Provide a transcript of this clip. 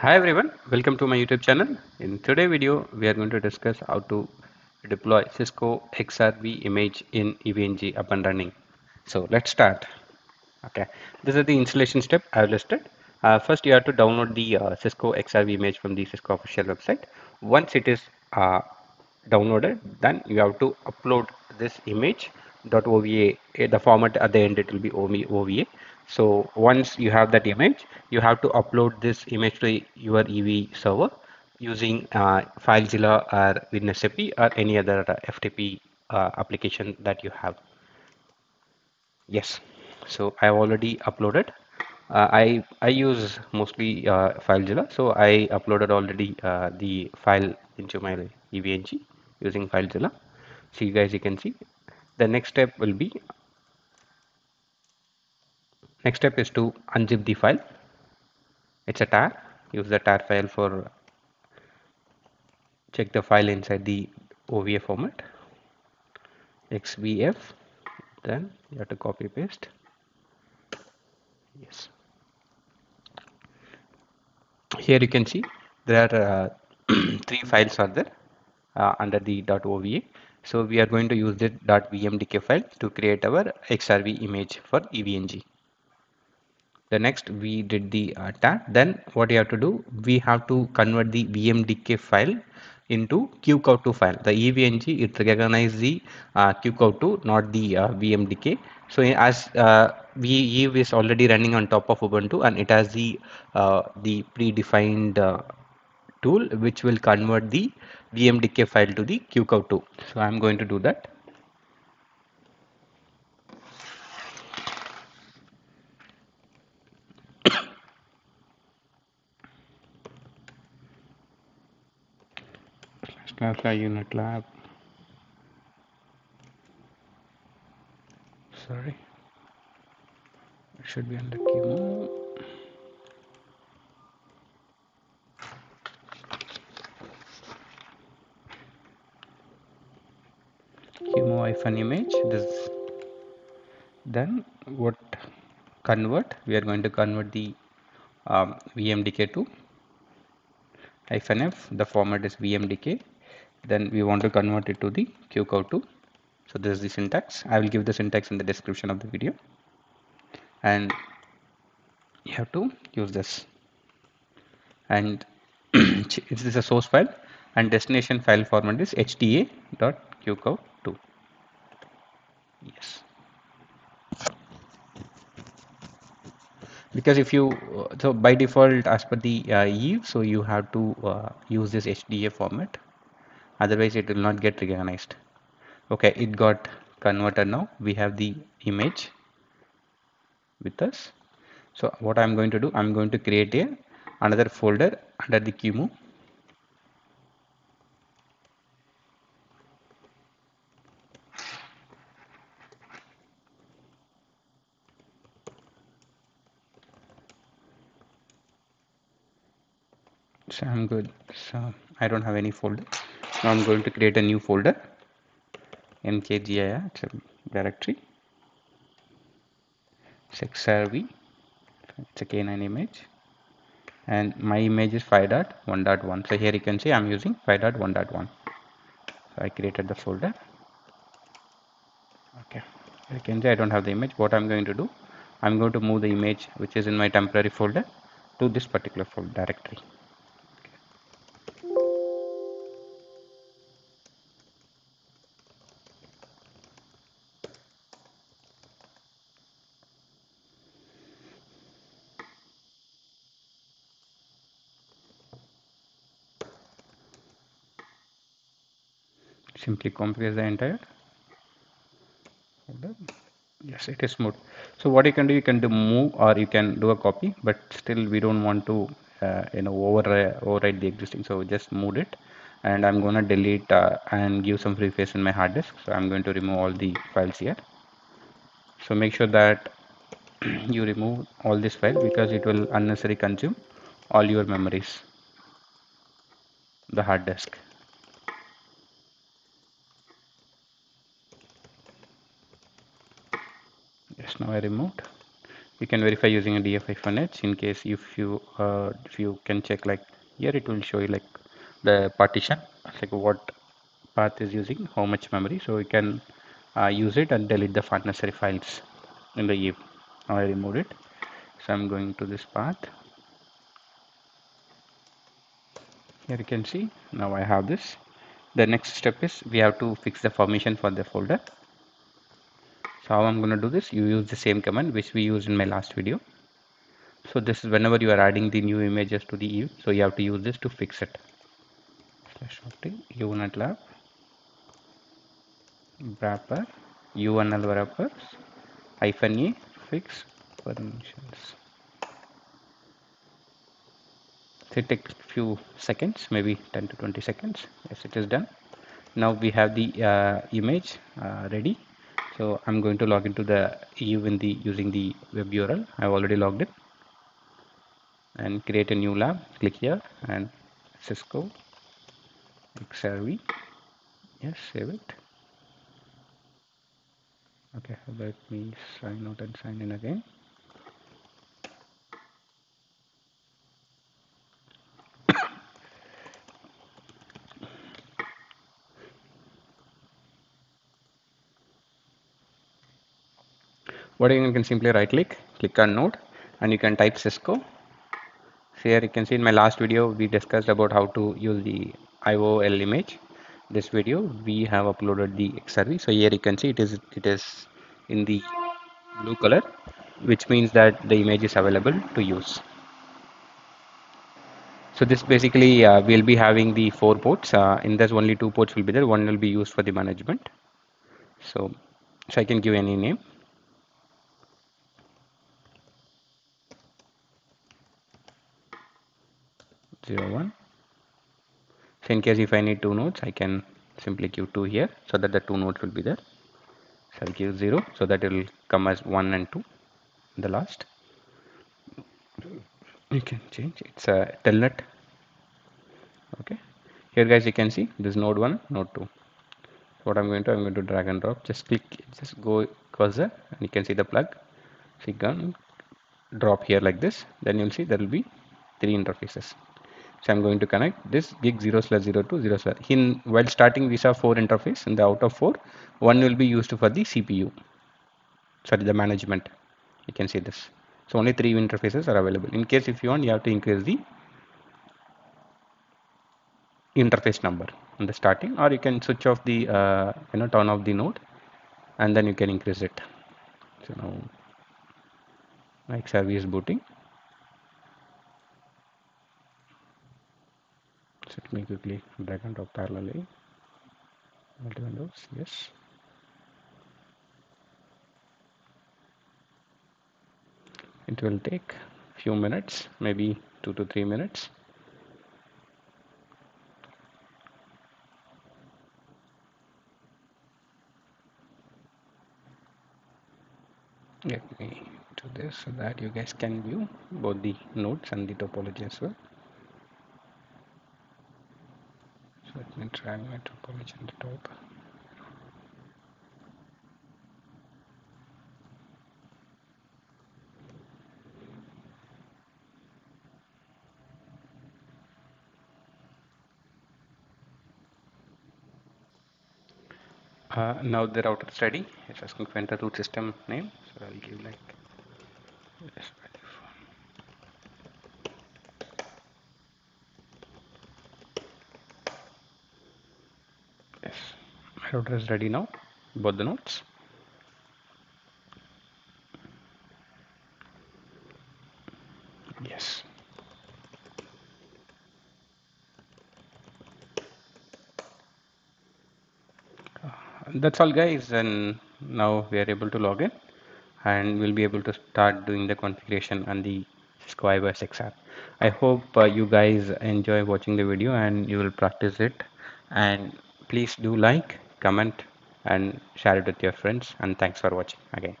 Hi everyone, welcome to my YouTube channel. In today's video, we are going to discuss how to deploy Cisco XRV image in EVE-NG up and running. So let's start. Okay, this is the installation step I have listed. Uh, first, you have to download the uh, Cisco XRV image from the Cisco official website. Once it is uh, downloaded, then you have to upload this image .ova. The format at the end it will be OVA so once you have that image you have to upload this image to your EV server using uh, FileZilla or WinSCP or any other uh, FTP uh, application that you have. Yes. So I have already uploaded. Uh, I I use mostly uh, FileZilla. So I uploaded already uh, the file into my EVE-NG using FileZilla. So you guys you can see. The next step will be Next step is to unzip the file. It's a tar. Use the tar file for check the file inside the OVA format. XVF. Then you have to copy paste. Yes. Here you can see there are uh, three files are there uh, under the .ova. So we are going to use the .vmdk file to create our XRV image for EVE-NG the next we did the uh, tab then what you have to do we have to convert the vmdk file into qcow2 file. The eve-ng it recognizes the uh, qcow2 not the uh, vmdk so as uh, Eve is already running on top of ubuntu and it has the uh, the predefined uh, tool which will convert the vmdk file to the qcow2 so i'm going to do that Tesla unetlab. Sorry. It should be under. QEMU hyphen image. This then what convert? We are going to convert the um, VMDK to hyphen F. The format is VMDK then we want to convert it to the qcow2 so this is the syntax. I will give the syntax in the description of the video. And you have to use this. And this is a source file. And destination file format is hda.qcow2 yes. Because if you so by default as per the uh, Eve so you have to uh, use this HDA format otherwise it will not get recognized. Okay it got converted now. We have the image with us. So what I'm going to do I'm going to create a another folder under the QEMU so I'm good. So I don't have any folder now I'm going to create a new folder a directory xrv it's a k9 image and my image is 5.1.1 so here you can see I'm using 5.1.1 so I created the folder. Okay you can see I don't have the image. What I'm going to do I'm going to move the image which is in my temporary folder to this particular folder directory simply compress the entire yes it is smooth. So what you can do you can do move or you can do a copy but still we don't want to uh, you know over override the existing. So just move it and I'm gonna delete uh, and give some free space in my hard disk. So I'm going to remove all the files here. So make sure that you remove all this file because it will unnecessarily consume all your memories. The hard disk now I removed you can verify using a df-h in case if you uh, if you can check like here it will show you like the partition like what path is using how much memory. So you can uh, use it and delete the unnecessary files in the Eve I removed it. So I'm going to this path. Here you can see. Now I have this. The next step is we have to fix the formation for the folder so how I'm going to do this you use the same command which we used in my last video. So this is whenever you are adding the new images to the Eve so you have to use this to fix it. Slash unetlab wrapper unl wrappers hyphen e fix permissions. So it takes few seconds maybe 10 to 20 seconds. Yes it is done. Now we have the uh, image uh, ready so I'm going to log into the EU in the using the web URL I've already logged in. And create a new lab. Click here. And Cisco. XRV yes save it. Okay let me sign out and sign in again what you can simply right click click on node and you can type Cisco. Here you can see in my last video we discussed about how to use the IOL image. This video we have uploaded the XRV so here you can see it is it is in the blue color which means that the image is available to use. So this basically uh, we'll be having the four ports. Uh, in this only two ports will be there. One will be used for the management. So so I can give any name 0 1 so in case if I need two nodes I can simply give 2 here so that the two nodes will be there. So I'll give 0 so that it will come as 1 and 2 the last. You can change. It's a telnet. Okay. Here guys you can see this node 1 node 2 so what I'm going to I'm going to drag and drop. Just click just go cursor and you can see the plug. You can drop here like this. Then you'll see there will be three interfaces so I'm going to connect this gig 0 slash 0 to 0 slash. In while starting are four interface and the out of four one will be used for the CPU sorry the management. You can see this. So only three interfaces are available. In case if you want you have to increase the interface number in the starting or you can switch off the uh, you know turn off the node and then you can increase it. So now XRV is booting let me quickly drag and drop parallelly. Multi windows yes. It will take few minutes maybe two to three minutes. Let me do this so that you guys can view both the nodes and the topology as well let me drag my topology on the top. Uh, now the router is ready it's asking for enter root system name so I'll give like this router is ready now. Both the nodes yes. Uh, that's all guys. And now we are able to log in and we'll be able to start doing the configuration and the IOS XR. I hope uh, you guys enjoy watching the video and you will practice it. And please do like comment and share it with your friends. And thanks for watching again